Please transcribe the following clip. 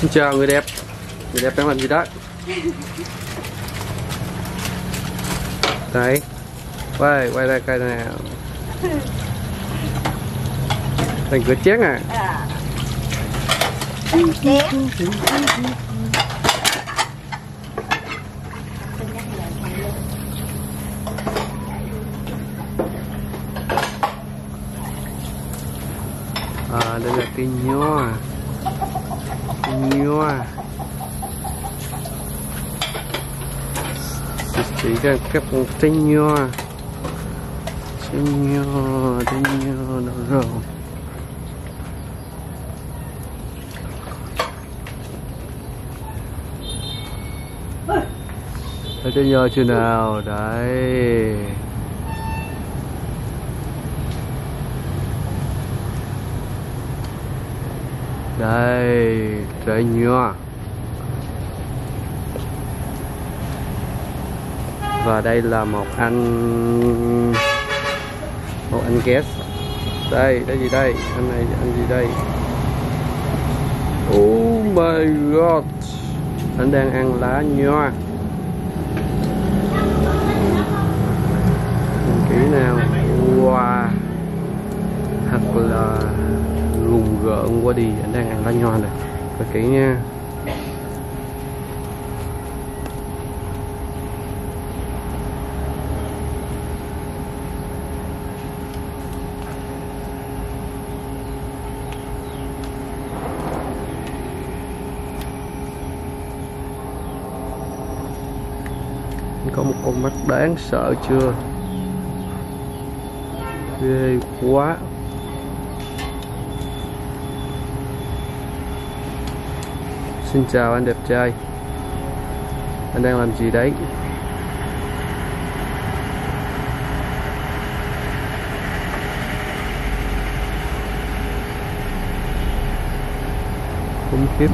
Xin chào người đẹp. Người đẹp đang làm gì đó Đấy. Quay, quay ra coi nào Thành cửa chén à? À. Chén. À đây là cây nho nhiều à. Chỉ cần cấp một tinh nhiều à. Tinh nhiều tinh nhiều nó rồi. Thấy tinh nhiều chưa nào? Đấy. Đây trái nhựa. Và đây là một anh một anh guest. Đây đây gì đây? Anh này, anh gì đây? Oh my god. Anh đang ăn lá nho Nhìn kỹ nào. Wow. Thật là rùng rợn quá đi. Anh đang ăn lá nho này coi kỹ nha. Có một con mắt đáng sợ chưa? Ghê quá. Xin chào anh đẹp trai. Anh đang làm gì đấy? Khủng khiếp.